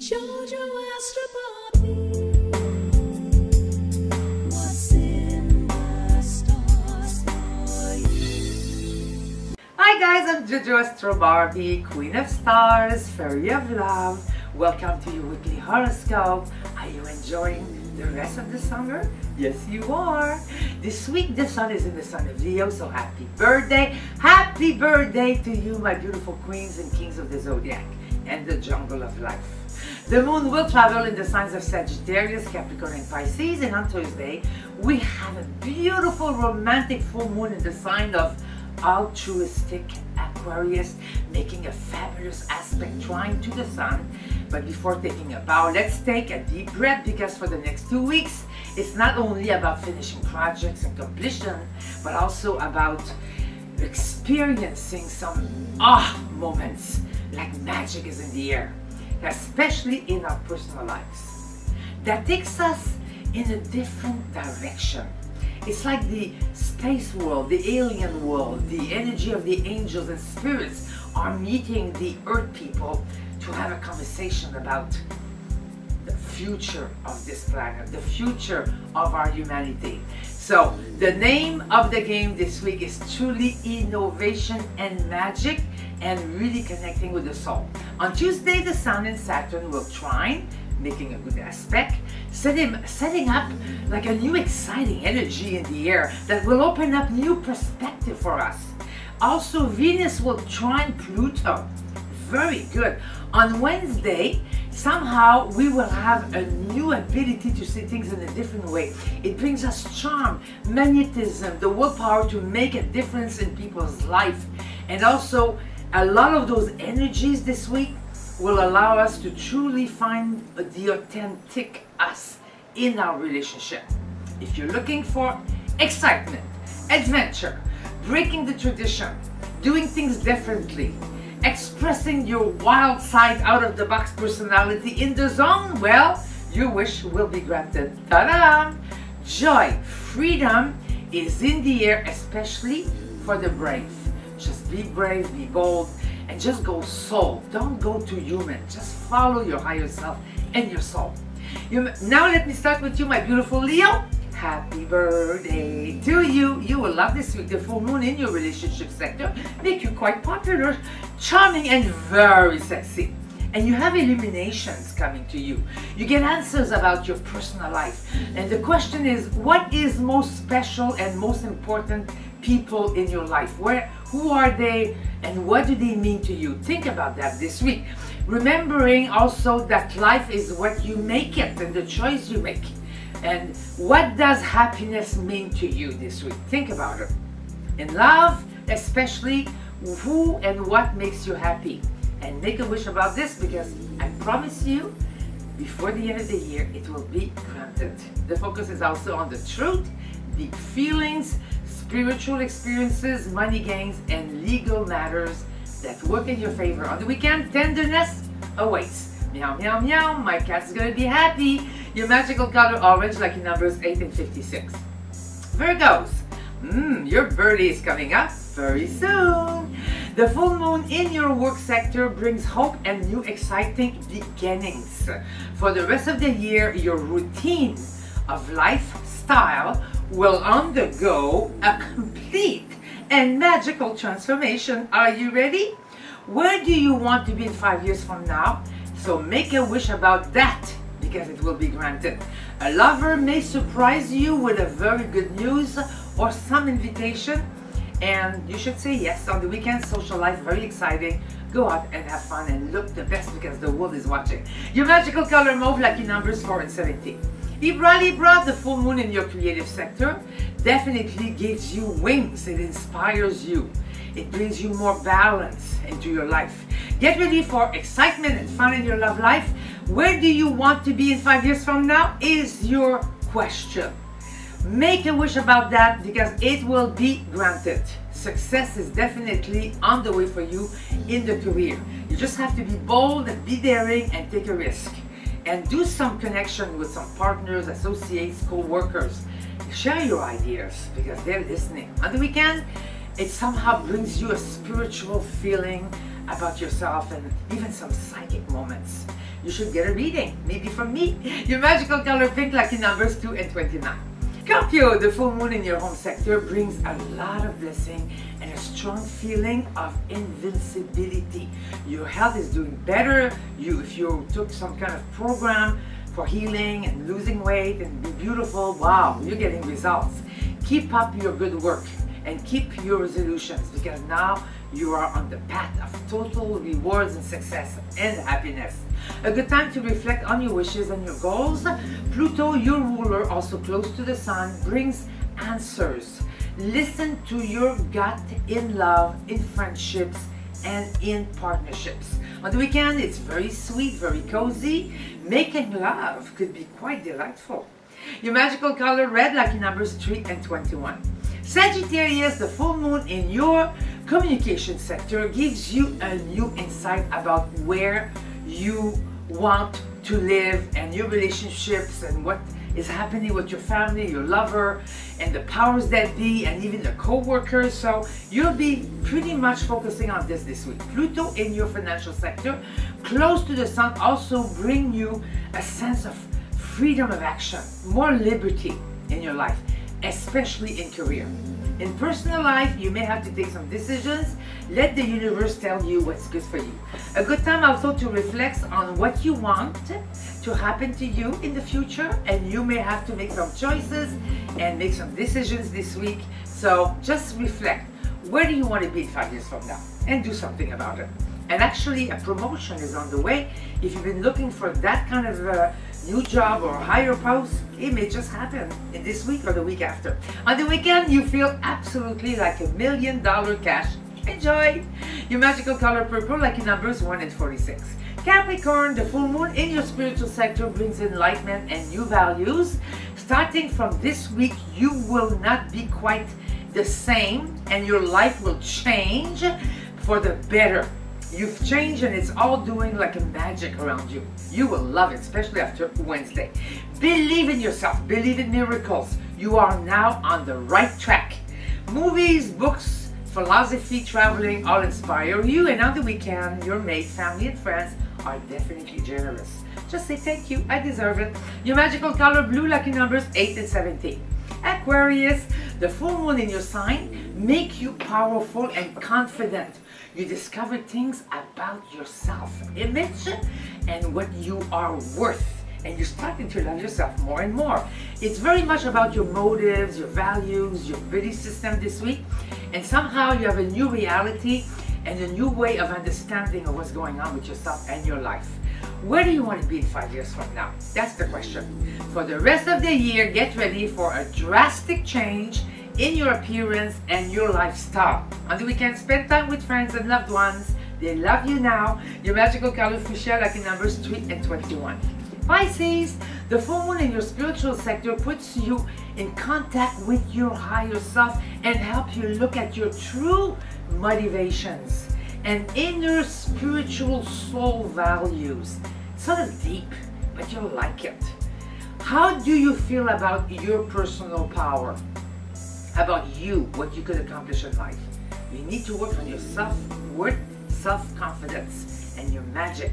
You? Hi guys, I'm Jojo Astro Barbie, Queen of Stars, Fairy of Love. Welcome to your weekly horoscope. Are you enjoying the rest of the summer? Yes, you are. This week the sun is in the sign of Leo, so happy birthday. Happy birthday to you, my beautiful queens and kings of the zodiac and the jungle of life. The moon will travel in the signs of Sagittarius, Capricorn, and Pisces, and on Thursday we have a beautiful romantic full moon in the sign of altruistic Aquarius, making a fabulous aspect trine to the sun. But before taking a bow, let's take a deep breath because for the next two weeks, it's not only about finishing projects and completion, but also about experiencing some ah moments like magic is in the air, especially in our personal lives. That takes us in a different direction. It's like the space world, the alien world, the energy of the angels and spirits are meeting the earth people to have a conversation about future of this planet, the future of our humanity. So, the name of the game this week is truly innovation and magic and really connecting with the soul. On Tuesday, the Sun and Saturn will trine, making a good aspect, setting, setting up like a new exciting energy in the air that will open up new perspective for us. Also, Venus will trine Pluto. Very good. On Wednesday, somehow we will have a new ability to see things in a different way. It brings us charm, magnetism, the willpower to make a difference in people's life. And also, a lot of those energies this week will allow us to truly find the authentic us in our relationship. If you're looking for excitement, adventure, breaking the tradition, doing things differently, expressing your wild side out of the box personality in the zone, well, your wish will be granted. Ta-da! Joy, freedom is in the air, especially for the brave. Just be brave, be bold, and just go soul. Don't go to human. Just follow your higher self and your soul. You, now let me start with you, my beautiful Leo. Happy birthday to you. You will love this week. The full moon in your relationship sector make you quite popular, charming, and very sexy. And you have illuminations coming to you. You get answers about your personal life. And the question is, what is most special and most important people in your life? Where, who are they and what do they mean to you? Think about that this week. Remembering also that life is what you make it and the choice you make. And what does happiness mean to you this week? Think about it. In love, especially, who and what makes you happy? And make a wish about this because I promise you, before the end of the year, it will be granted. The focus is also on the truth, deep feelings, spiritual experiences, money gains, and legal matters that work in your favor. On the weekend, tenderness awaits. Meow, meow, meow. My cat's gonna be happy. Your magical color orange, like in numbers 8 and 56. Virgos, mm, your birthday is coming up very soon. The full moon in your work sector brings hope and new exciting beginnings. For the rest of the year, your routine of lifestyle will undergo a complete and magical transformation. Are you ready? Where do you want to be in five years from now? So make a wish about that because it will be granted. A lover may surprise you with a very good news or some invitation and you should say yes on the weekend. Social life very exciting. Go out and have fun and look the best because the world is watching. Your magical color mauve lucky numbers 4 and 17 Libra Libra the full moon in your creative sector definitely gives you wings. It inspires you. It brings you more balance into your life. Get ready for excitement and fun in your love life where do you want to be in five years from now is your question Make a wish about that because it will be granted. Success is definitely on the way for you in the career. You just have to be bold and be daring and take a risk. And do some connection with some partners, associates, co-workers. Share your ideas because they're listening. On the weekend, it somehow brings you a spiritual feeling about yourself and even some psychic moments. You should get a reading, maybe from me. Your magical color pink, lucky numbers 2 and 29. Scorpio, the full moon in your home sector brings a lot of blessing and a strong feeling of invincibility. Your health is doing better. You, if you took some kind of program for healing and losing weight and be beautiful, wow, you're getting results. Keep up your good work and keep your resolutions because now you are on the path of total rewards and success and happiness. A good time to reflect on your wishes and your goals. Pluto, your ruler, also close to the sun, brings answers. Listen to your gut in love, in friendships, and in partnerships. On the weekend, it's very sweet, very cozy. Making love could be quite delightful. Your magical color red, lucky numbers 3 and 21. Sagittarius, the full moon in your communication sector gives you a new insight about where you want to live and your relationships and what is happening with your family, your lover, and the powers that be, and even the co-workers. So you'll be pretty much focusing on this this week. Pluto in your financial sector, close to the sun, also bring you a sense of freedom of action, more liberty in your life especially in career. In personal life, you may have to take some decisions. Let the universe tell you what's good for you. A good time also to reflect on what you want to happen to you in the future, and you may have to make some choices and make some decisions this week. So just reflect. Where do you want to be five years from now? And do something about it. And actually, a promotion is on the way. If you've been looking for that kind of uh, new job or higher post, it may just happen in this week or the week after. On the weekend, you feel absolutely like a million dollar cash. Enjoy! Your magical color purple, lucky numbers 1 and 46. Capricorn, the full moon in your spiritual sector brings enlightenment and new values. Starting from this week, you will not be quite the same and your life will change for the better. You've changed and it's all doing like a magic around you. You will love it, especially after Wednesday. Believe in yourself, believe in miracles. You are now on the right track. Movies, books, philosophy, traveling all inspire you and on the weekend, your mate, family and friends are definitely generous. Just say thank you, I deserve it. Your magical color blue lucky numbers 8 and 17. Aquarius, the full moon in your sign make you powerful and confident. You discover things about yourself, image, and what you are worth. And you're starting to love yourself more and more. It's very much about your motives, your values, your belief system this week. And somehow you have a new reality and a new way of understanding of what's going on with yourself and your life. Where do you want to be in five years from now? That's the question. For the rest of the year, get ready for a drastic change in your appearance and your lifestyle. On the weekend, spend time with friends and loved ones. They love you now. Your magical color fuchsia lucky numbers 3 and 21. Pisces, the full moon in your spiritual sector puts you in contact with your higher self and help you look at your true motivations and inner spiritual soul values. It's Sort of deep, but you'll like it. How do you feel about your personal power? About you, what you could accomplish in life? You need to work on your self-worth, self-confidence, and your magic.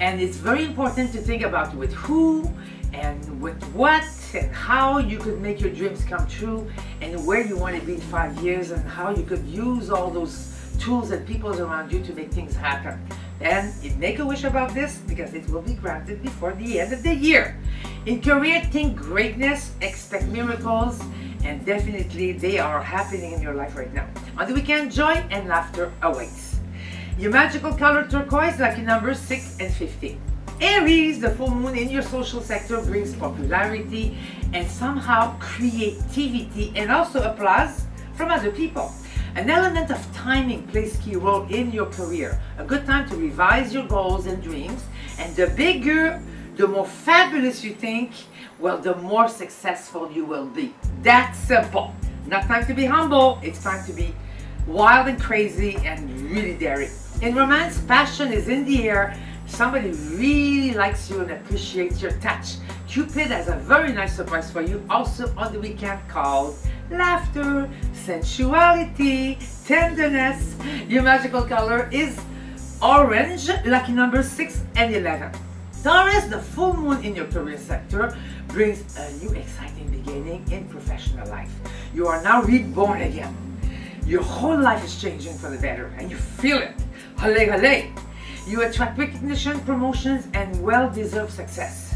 And it's very important to think about with who and with what and how you could make your dreams come true and where you want to be in five years and how you could use all those tools and people around you to make things happen. And make a wish about this because it will be granted before the end of the year. In career, think greatness, expect miracles, and definitely they are happening in your life right now. On the weekend, joy and laughter awaits. Your magical color turquoise, lucky numbers 6 and 15. Aries, the full moon in your social sector brings popularity and somehow creativity and also applause from other people. An element of timing plays key role in your career. A good time to revise your goals and dreams. And the bigger, the more fabulous you think, well, the more successful you will be. That's simple. Not time to be humble. It's time to be wild and crazy and really daring. In romance, passion is in the air. Somebody really likes you and appreciates your touch. Cupid has a very nice surprise for you also on the weekend called laughter, sensuality, tenderness. Your magical color is Orange, lucky numbers 6 and 11. Taurus, the full moon in your career sector brings a new exciting beginning in professional life. You are now reborn again. Your whole life is changing for the better and you feel it. Hale hale. You attract recognition, promotions, and well-deserved success.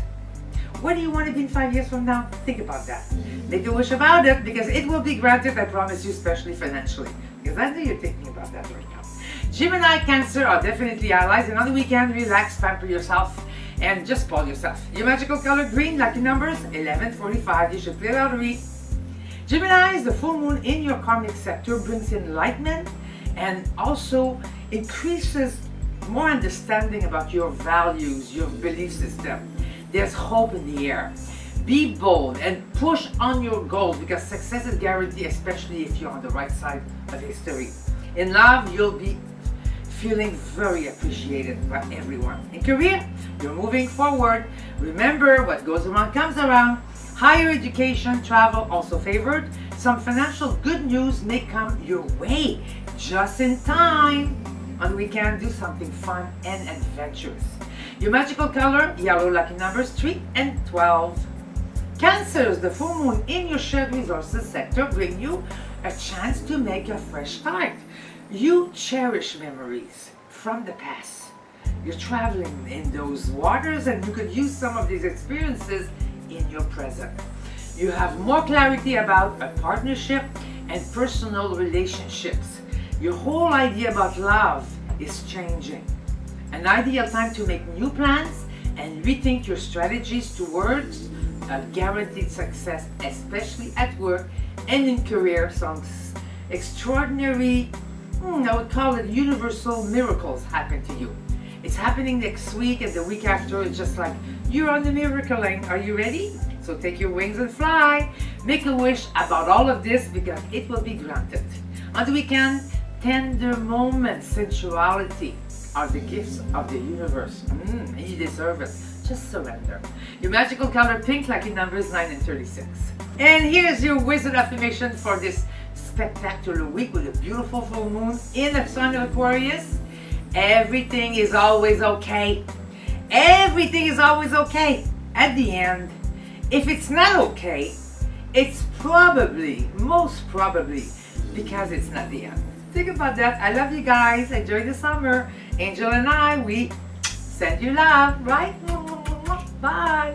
Where do you want to be in five years from now? Think about that. Make a wish about it because it will be granted, I promise you, especially financially. Because I know you're thinking about that right now. Gemini, Cancer are definitely allies, and on the weekend, relax, pamper yourself, and just spoil yourself. Your magical color green, lucky numbers 1145. You should play lottery. Gemini, is the full moon in your karmic sector brings enlightenment and also increases more understanding about your values, your belief system. There's hope in the air. Be bold and push on your goals because success is guaranteed, especially if you're on the right side of history. In love, you'll be feeling very appreciated by everyone. In career, you're moving forward. Remember, what goes around comes around. Higher education, travel also favored. Some financial good news may come your way just in time. And we can do something fun and adventurous. Your magical color, yellow lucky numbers 3 and 12. Cancers, the full moon in your shared resources sector bring you a chance to make a fresh start. You cherish memories from the past. You're traveling in those waters and you could use some of these experiences in your present. You have more clarity about a partnership and personal relationships. Your whole idea about love is changing. An ideal time to make new plans and rethink your strategies towards a guaranteed success, especially at work and in career. Some extraordinary, hmm, I would call it universal miracles happen to you. It's happening next week and the week after. It's just like you're on the miracle lane. Are you ready? So take your wings and fly. Make a wish about all of this because it will be granted. On the weekend, tender moments, sensuality are the gifts of the universe. Mm, you deserve it. Just surrender. Your magical color pink, lucky numbers 9 and 36. And here's your wizard affirmation for this spectacular week with a beautiful full moon in the sign of Aquarius. Everything is always okay. Everything is always okay. At the end, if it's not okay, it's probably, most probably, because it's not the end. Think about that. I love you guys. Enjoy the summer. Angel and I, we send you love, right? Bye.